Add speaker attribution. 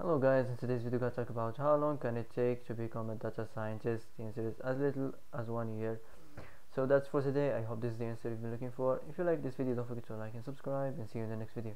Speaker 1: Hello guys, in today's video I talk about how long can it take to become a data scientist. The answer is as little as one year. So that's for today. I hope this is the answer you've been looking for. If you like this video, don't forget to like and subscribe and see you in the next video.